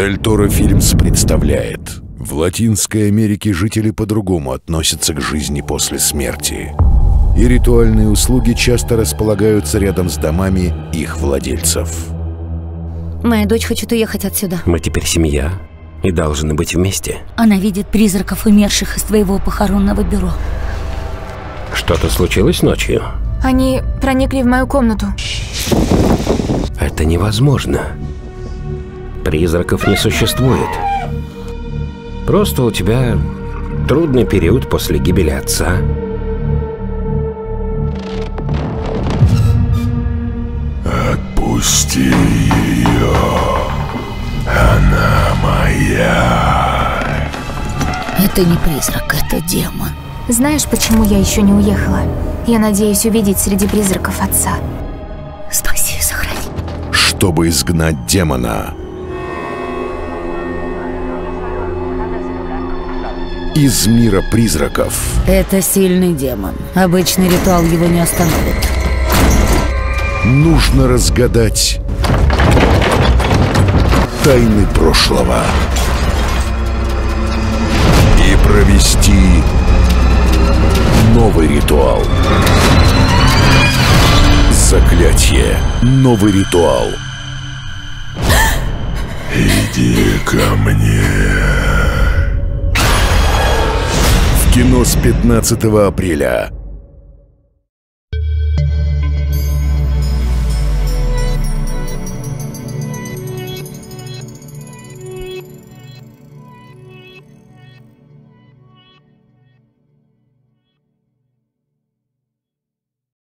Дель Торо Фильмс представляет. В Латинской Америке жители по-другому относятся к жизни после смерти. И ритуальные услуги часто располагаются рядом с домами их владельцев. Моя дочь хочет уехать отсюда. Мы теперь семья и должны быть вместе. Она видит призраков умерших из твоего похоронного бюро. Что-то случилось ночью? Они проникли в мою комнату. Это невозможно. Призраков не существует. Просто у тебя трудный период после гибели отца. Отпусти ее. Она моя. Это не призрак, это демон. Знаешь, почему я еще не уехала? Я надеюсь увидеть среди призраков отца. Спаси и сохрани. Чтобы изгнать демона. Из мира призраков. Это сильный демон. Обычный ритуал его не остановит. Нужно разгадать тайны прошлого и провести новый ритуал. Заклятие. Новый ритуал. Иди ко мне. Кино с 15 апреля.